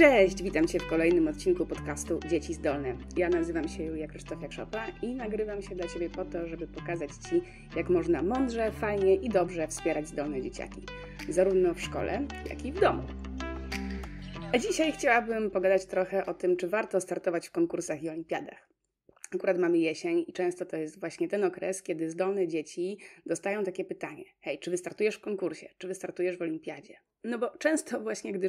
Cześć, witam Cię w kolejnym odcinku podcastu Dzieci Zdolne. Ja nazywam się Julia Krzysztofiak-Szopa i nagrywam się dla Ciebie po to, żeby pokazać Ci, jak można mądrze, fajnie i dobrze wspierać zdolne dzieciaki, zarówno w szkole, jak i w domu. A dzisiaj chciałabym pogadać trochę o tym, czy warto startować w konkursach i olimpiadach. Akurat mamy jesień i często to jest właśnie ten okres, kiedy zdolne dzieci dostają takie pytanie: Hej, czy wystartujesz w konkursie, czy wystartujesz w olimpiadzie? No bo często właśnie, gdy,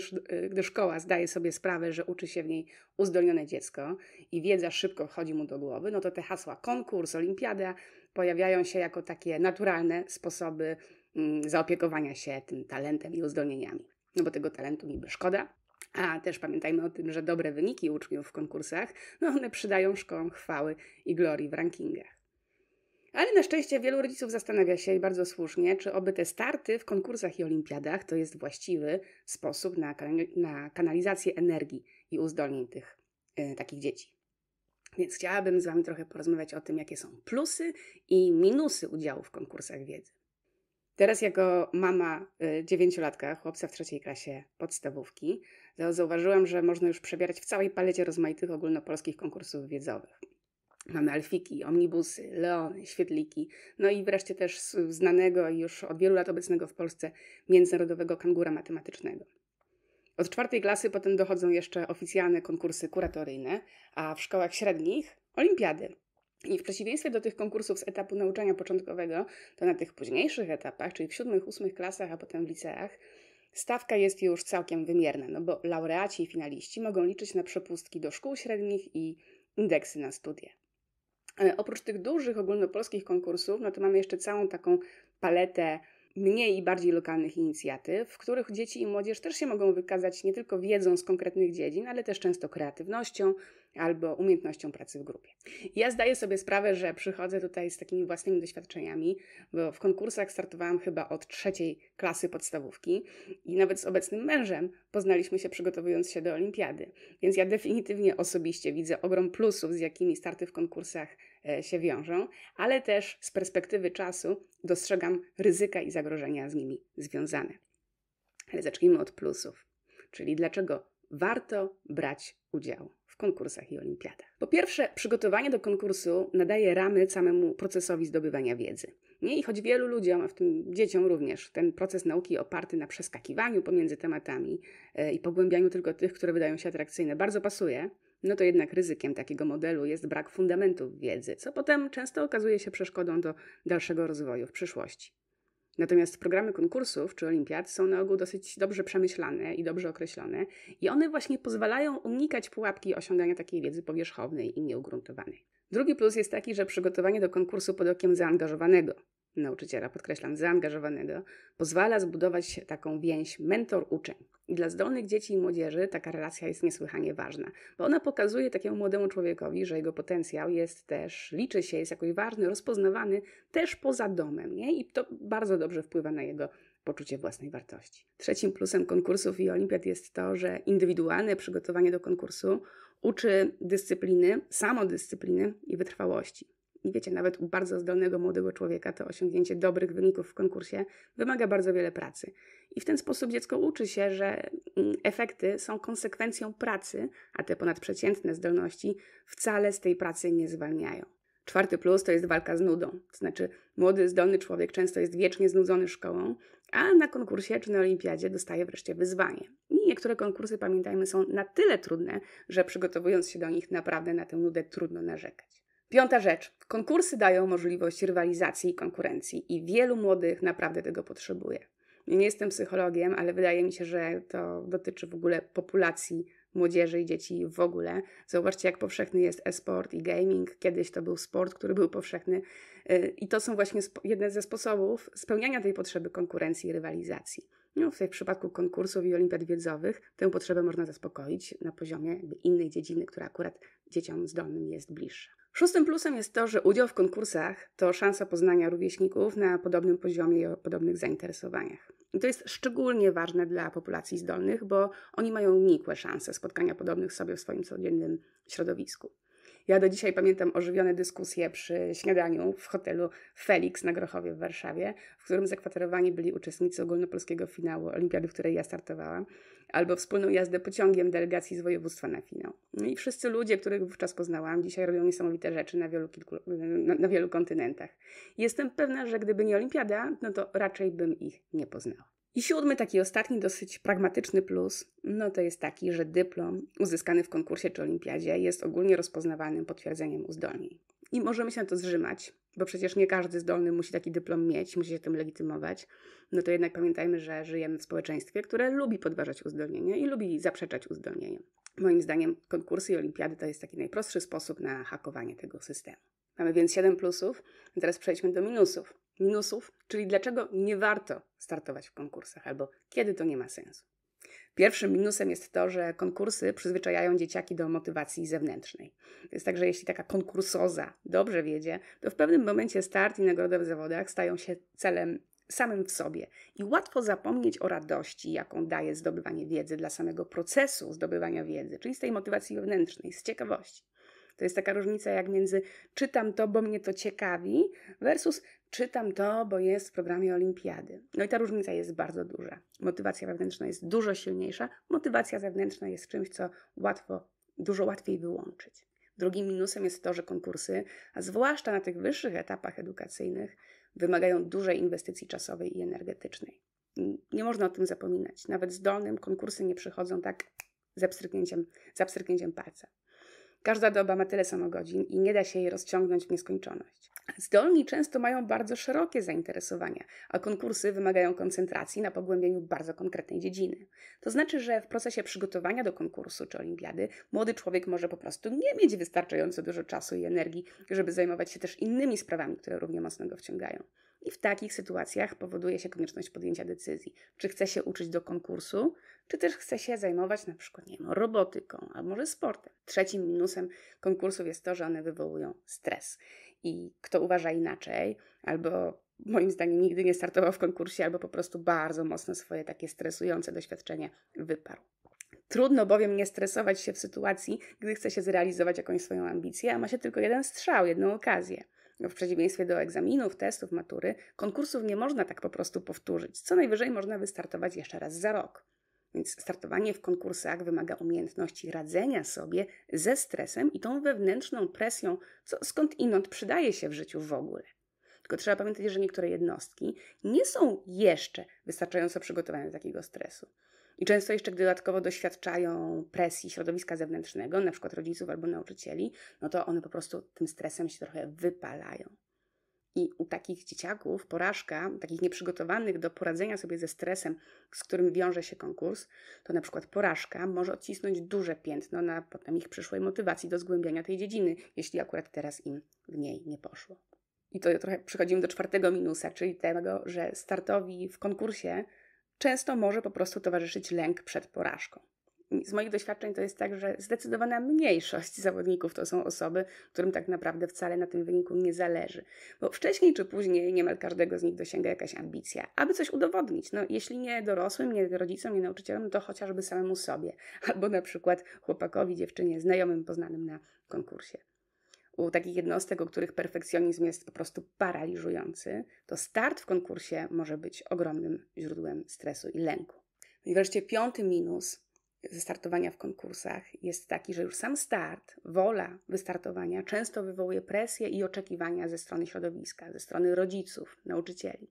gdy szkoła zdaje sobie sprawę, że uczy się w niej uzdolnione dziecko i wiedza szybko wchodzi mu do głowy, no to te hasła konkurs, olimpiada pojawiają się jako takie naturalne sposoby mm, zaopiekowania się tym talentem i uzdolnieniami. No bo tego talentu niby szkoda, a też pamiętajmy o tym, że dobre wyniki uczniów w konkursach, no one przydają szkołom chwały i glorii w rankingach. Ale na szczęście wielu rodziców zastanawia się i bardzo słusznie, czy oby te starty w konkursach i olimpiadach to jest właściwy sposób na, na kanalizację energii i uzdolnień tych y, takich dzieci. Więc chciałabym z Wami trochę porozmawiać o tym, jakie są plusy i minusy udziału w konkursach wiedzy. Teraz jako mama y, dziewięciolatka, chłopca w trzeciej klasie podstawówki, zauważyłam, że można już przebierać w całej palecie rozmaitych ogólnopolskich konkursów wiedzowych. Mamy alfiki, omnibusy, leony, świetliki, no i wreszcie też znanego już od wielu lat obecnego w Polsce międzynarodowego kangura matematycznego. Od czwartej klasy potem dochodzą jeszcze oficjalne konkursy kuratoryjne, a w szkołach średnich olimpiady. I w przeciwieństwie do tych konkursów z etapu nauczania początkowego, to na tych późniejszych etapach, czyli w siódmych, ósmych klasach, a potem w liceach, stawka jest już całkiem wymierna, no bo laureaci i finaliści mogą liczyć na przepustki do szkół średnich i indeksy na studia. Ale oprócz tych dużych ogólnopolskich konkursów, no to mamy jeszcze całą taką paletę mniej i bardziej lokalnych inicjatyw, w których dzieci i młodzież też się mogą wykazać nie tylko wiedzą z konkretnych dziedzin, ale też często kreatywnością albo umiejętnością pracy w grupie. Ja zdaję sobie sprawę, że przychodzę tutaj z takimi własnymi doświadczeniami, bo w konkursach startowałam chyba od trzeciej klasy podstawówki i nawet z obecnym mężem poznaliśmy się przygotowując się do olimpiady. Więc ja definitywnie osobiście widzę ogrom plusów, z jakimi starty w konkursach e, się wiążą, ale też z perspektywy czasu dostrzegam ryzyka i zagrożenia z nimi związane. Ale zacznijmy od plusów, czyli dlaczego warto brać udział w konkursach i olimpiadach. Po pierwsze, przygotowanie do konkursu nadaje ramy samemu procesowi zdobywania wiedzy. Nie? I choć wielu ludziom, a w tym dzieciom również, ten proces nauki oparty na przeskakiwaniu pomiędzy tematami yy, i pogłębianiu tylko tych, które wydają się atrakcyjne, bardzo pasuje, no to jednak ryzykiem takiego modelu jest brak fundamentów wiedzy, co potem często okazuje się przeszkodą do dalszego rozwoju w przyszłości. Natomiast programy konkursów czy olimpiad są na ogół dosyć dobrze przemyślane i dobrze określone, i one właśnie pozwalają unikać pułapki osiągania takiej wiedzy powierzchownej i nieugruntowanej. Drugi plus jest taki, że przygotowanie do konkursu pod okiem zaangażowanego, nauczyciela, podkreślam, zaangażowanego, pozwala zbudować taką więź mentor-uczeń. I dla zdolnych dzieci i młodzieży taka relacja jest niesłychanie ważna, bo ona pokazuje takiemu młodemu człowiekowi, że jego potencjał jest też, liczy się, jest jakoś ważny, rozpoznawany też poza domem, nie? I to bardzo dobrze wpływa na jego poczucie własnej wartości. Trzecim plusem konkursów i olimpiad jest to, że indywidualne przygotowanie do konkursu uczy dyscypliny, samodyscypliny i wytrwałości. I wiecie, nawet u bardzo zdolnego młodego człowieka to osiągnięcie dobrych wyników w konkursie wymaga bardzo wiele pracy. I w ten sposób dziecko uczy się, że mm, efekty są konsekwencją pracy, a te ponadprzeciętne zdolności wcale z tej pracy nie zwalniają. Czwarty plus to jest walka z nudą. To znaczy, młody, zdolny człowiek często jest wiecznie znudzony szkołą, a na konkursie czy na olimpiadzie dostaje wreszcie wyzwanie. I niektóre konkursy, pamiętajmy, są na tyle trudne, że przygotowując się do nich naprawdę na tę nudę trudno narzekać. Piąta rzecz. Konkursy dają możliwość rywalizacji i konkurencji i wielu młodych naprawdę tego potrzebuje. Nie jestem psychologiem, ale wydaje mi się, że to dotyczy w ogóle populacji młodzieży i dzieci w ogóle. Zobaczcie, jak powszechny jest e-sport i gaming. Kiedyś to był sport, który był powszechny. Y, I to są właśnie jedne ze sposobów spełniania tej potrzeby konkurencji i rywalizacji. No, w przypadku konkursów i olimpiad wiedzowych tę potrzebę można zaspokoić na poziomie innej dziedziny, która akurat dzieciom zdolnym jest bliższa. Szóstym plusem jest to, że udział w konkursach to szansa poznania rówieśników na podobnym poziomie i o podobnych zainteresowaniach. I to jest szczególnie ważne dla populacji zdolnych, bo oni mają nikłe szanse spotkania podobnych sobie w swoim codziennym środowisku. Ja do dzisiaj pamiętam ożywione dyskusje przy śniadaniu w hotelu Felix na Grochowie w Warszawie, w którym zakwaterowani byli uczestnicy ogólnopolskiego finału olimpiady, w której ja startowałam, albo wspólną jazdę pociągiem delegacji z województwa na finał. No i wszyscy ludzie, których wówczas poznałam, dzisiaj robią niesamowite rzeczy na wielu, kilku, na, na wielu kontynentach. Jestem pewna, że gdyby nie olimpiada, no to raczej bym ich nie poznała. I siódmy, taki ostatni, dosyć pragmatyczny plus, no to jest taki, że dyplom uzyskany w konkursie czy olimpiadzie jest ogólnie rozpoznawanym potwierdzeniem uzdolnień. I możemy się na to zrzymać, bo przecież nie każdy zdolny musi taki dyplom mieć, musi się tym legitymować. No to jednak pamiętajmy, że żyjemy w społeczeństwie, które lubi podważać uzdolnienia i lubi zaprzeczać uzdolnieniom. Moim zdaniem konkursy i olimpiady to jest taki najprostszy sposób na hakowanie tego systemu. Mamy więc 7 plusów, teraz przejdźmy do minusów minusów, czyli dlaczego nie warto startować w konkursach albo kiedy to nie ma sensu. Pierwszym minusem jest to, że konkursy przyzwyczajają dzieciaki do motywacji zewnętrznej. To jest tak, że jeśli taka konkursoza dobrze wiedzie, to w pewnym momencie start i nagroda w zawodach stają się celem samym w sobie i łatwo zapomnieć o radości, jaką daje zdobywanie wiedzy dla samego procesu zdobywania wiedzy, czyli z tej motywacji wewnętrznej, z ciekawości. To jest taka różnica jak między czytam to, bo mnie to ciekawi, versus czytam to, bo jest w programie olimpiady. No i ta różnica jest bardzo duża. Motywacja wewnętrzna jest dużo silniejsza, motywacja zewnętrzna jest czymś, co łatwo, dużo łatwiej wyłączyć. Drugim minusem jest to, że konkursy, a zwłaszcza na tych wyższych etapach edukacyjnych, wymagają dużej inwestycji czasowej i energetycznej. Nie można o tym zapominać. Nawet zdolnym konkursy nie przychodzą tak za pstryknięciem palca. Każda doba ma tyle samo godzin i nie da się jej rozciągnąć w nieskończoność. Zdolni często mają bardzo szerokie zainteresowania, a konkursy wymagają koncentracji na pogłębieniu bardzo konkretnej dziedziny. To znaczy, że w procesie przygotowania do konkursu czy olimpiady młody człowiek może po prostu nie mieć wystarczająco dużo czasu i energii, żeby zajmować się też innymi sprawami, które równie mocno go wciągają. I w takich sytuacjach powoduje się konieczność podjęcia decyzji, czy chce się uczyć do konkursu, czy też chce się zajmować na przykład, nie wiem, robotyką, albo może sportem. Trzecim minusem konkursów jest to, że one wywołują stres. I kto uważa inaczej, albo moim zdaniem nigdy nie startował w konkursie, albo po prostu bardzo mocno swoje takie stresujące doświadczenia wyparł. Trudno bowiem nie stresować się w sytuacji, gdy chce się zrealizować jakąś swoją ambicję, a ma się tylko jeden strzał, jedną okazję. W przeciwieństwie do egzaminów, testów, matury, konkursów nie można tak po prostu powtórzyć. Co najwyżej można wystartować jeszcze raz za rok. Więc startowanie w konkursach wymaga umiejętności radzenia sobie ze stresem i tą wewnętrzną presją, co skąd inąd przydaje się w życiu w ogóle. Tylko trzeba pamiętać, że niektóre jednostki nie są jeszcze wystarczająco przygotowane do takiego stresu. I często jeszcze, gdy dodatkowo doświadczają presji środowiska zewnętrznego, na przykład rodziców albo nauczycieli, no to one po prostu tym stresem się trochę wypalają. I u takich dzieciaków porażka, takich nieprzygotowanych do poradzenia sobie ze stresem, z którym wiąże się konkurs, to na przykład porażka może odcisnąć duże piętno na potem ich przyszłej motywacji do zgłębiania tej dziedziny, jeśli akurat teraz im w niej nie poszło. I to trochę przechodzimy do czwartego minusa, czyli tego, że startowi w konkursie często może po prostu towarzyszyć lęk przed porażką. Z moich doświadczeń to jest tak, że zdecydowana mniejszość zawodników to są osoby, którym tak naprawdę wcale na tym wyniku nie zależy. Bo wcześniej czy później niemal każdego z nich dosięga jakaś ambicja, aby coś udowodnić. No, jeśli nie dorosłym, nie rodzicom, nie nauczycielom, to chociażby samemu sobie. Albo na przykład chłopakowi, dziewczynie, znajomym, poznanym na konkursie u takich jednostek, u których perfekcjonizm jest po prostu paraliżujący, to start w konkursie może być ogromnym źródłem stresu i lęku. I wreszcie piąty minus ze startowania w konkursach jest taki, że już sam start, wola wystartowania często wywołuje presję i oczekiwania ze strony środowiska, ze strony rodziców, nauczycieli.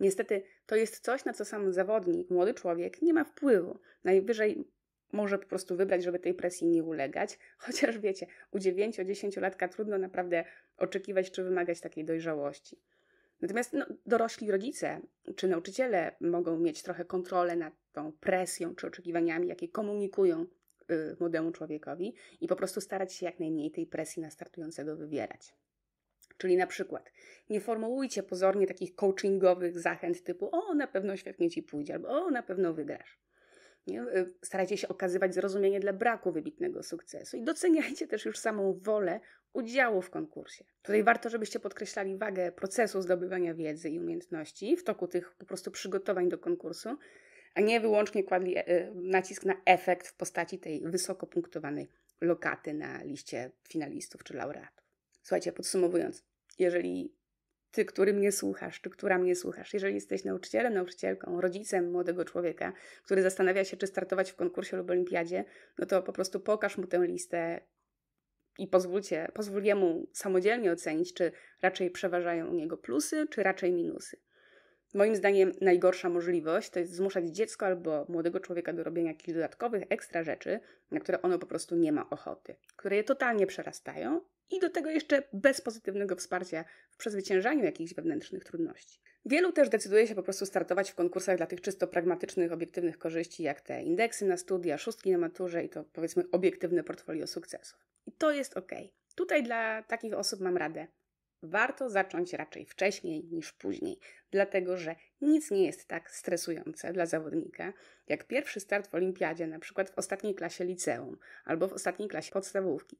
Niestety to jest coś, na co sam zawodnik, młody człowiek nie ma wpływu. Najwyżej może po prostu wybrać, żeby tej presji nie ulegać. Chociaż wiecie, u 9-10-latka trudno naprawdę oczekiwać czy wymagać takiej dojrzałości. Natomiast no, dorośli rodzice czy nauczyciele mogą mieć trochę kontrolę nad tą presją czy oczekiwaniami, jakie komunikują y, młodemu człowiekowi i po prostu starać się jak najmniej tej presji na startującego wywierać. Czyli na przykład nie formułujcie pozornie takich coachingowych zachęt typu o, na pewno świetnie ci pójdzie, albo o, na pewno wygrasz. Nie? Y, starajcie się okazywać zrozumienie dla braku wybitnego sukcesu i doceniajcie też już samą wolę udziału w konkursie. Tutaj warto, żebyście podkreślali wagę procesu zdobywania wiedzy i umiejętności w toku tych po prostu przygotowań do konkursu, a nie wyłącznie kładli e, nacisk na efekt w postaci tej wysoko punktowanej lokaty na liście finalistów czy laureatów. Słuchajcie, podsumowując, jeżeli ty, który mnie słuchasz, czy która mnie słuchasz, jeżeli jesteś nauczycielem, nauczycielką, rodzicem młodego człowieka, który zastanawia się, czy startować w konkursie lub olimpiadzie, no to po prostu pokaż mu tę listę i pozwólcie, pozwól jemu samodzielnie ocenić, czy raczej przeważają u niego plusy, czy raczej minusy. Moim zdaniem najgorsza możliwość to jest zmuszać dziecko albo młodego człowieka do robienia jakichś dodatkowych, ekstra rzeczy, na które ono po prostu nie ma ochoty, które je totalnie przerastają i do tego jeszcze bez pozytywnego wsparcia w przezwyciężaniu jakichś wewnętrznych trudności. Wielu też decyduje się po prostu startować w konkursach dla tych czysto pragmatycznych, obiektywnych korzyści, jak te indeksy na studia, szóstki na maturze i to powiedzmy obiektywne portfolio sukcesów. I to jest ok. Tutaj dla takich osób mam radę. Warto zacząć raczej wcześniej niż później, dlatego że nic nie jest tak stresujące dla zawodnika, jak pierwszy start w olimpiadzie, na przykład w ostatniej klasie liceum albo w ostatniej klasie podstawówki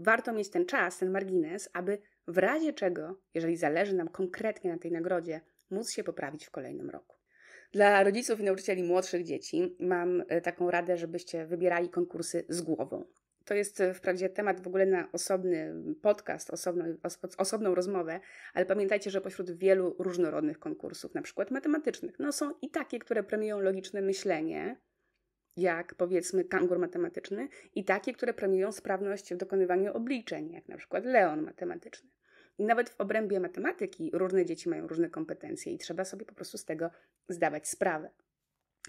warto mieć ten czas, ten margines, aby w razie czego, jeżeli zależy nam konkretnie na tej nagrodzie, móc się poprawić w kolejnym roku. Dla rodziców i nauczycieli młodszych dzieci mam e, taką radę, żebyście wybierali konkursy z głową. To jest e, wprawdzie temat w ogóle na osobny podcast, osobną, osobną rozmowę, ale pamiętajcie, że pośród wielu różnorodnych konkursów, na przykład matematycznych, no są i takie, które premiują logiczne myślenie, jak powiedzmy kangur matematyczny, i takie, które premiują sprawność w dokonywaniu obliczeń, jak na przykład leon matematyczny. I nawet w obrębie matematyki różne dzieci mają różne kompetencje i trzeba sobie po prostu z tego zdawać sprawę.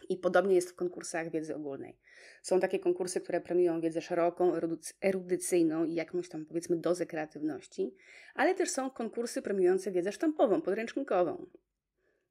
I podobnie jest w konkursach wiedzy ogólnej. Są takie konkursy, które premiują wiedzę szeroką, erudycyjną i jakąś tam powiedzmy dozę kreatywności, ale też są konkursy premiujące wiedzę sztampową, podręcznikową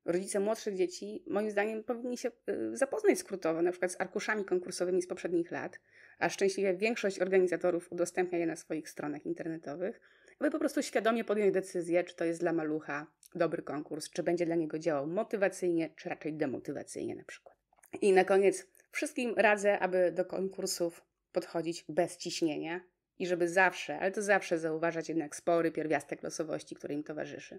rodzice młodszych dzieci, moim zdaniem, powinni się y, zapoznać skrótowo, na przykład z arkuszami konkursowymi z poprzednich lat, a szczęśliwie większość organizatorów udostępnia je na swoich stronach internetowych, aby po prostu świadomie podjąć decyzję, czy to jest dla malucha dobry konkurs, czy będzie dla niego działał motywacyjnie, czy raczej demotywacyjnie na przykład. I na koniec wszystkim radzę, aby do konkursów podchodzić bez ciśnienia i żeby zawsze, ale to zawsze zauważać jednak spory pierwiastek losowości, który im towarzyszy.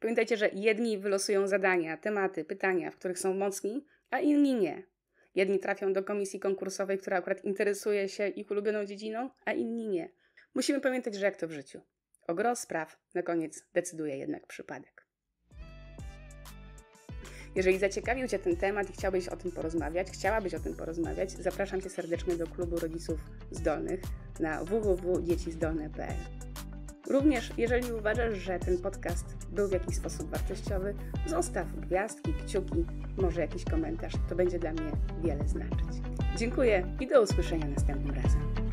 Pamiętajcie, że jedni wylosują zadania, tematy, pytania, w których są mocni, a inni nie. Jedni trafią do komisji konkursowej, która akurat interesuje się ich ulubioną dziedziną, a inni nie. Musimy pamiętać, że jak to w życiu. O gro spraw na koniec decyduje jednak przypadek. Jeżeli zaciekawił Cię ten temat i chciałbyś o tym porozmawiać, chciałabyś o tym porozmawiać, zapraszam Cię serdecznie do klubu rodziców zdolnych na www.dziecizdolne.pl. Również, jeżeli uważasz, że ten podcast był w jakiś sposób wartościowy, zostaw gwiazdki, kciuki, może jakiś komentarz. To będzie dla mnie wiele znaczyć. Dziękuję i do usłyszenia następnym razem.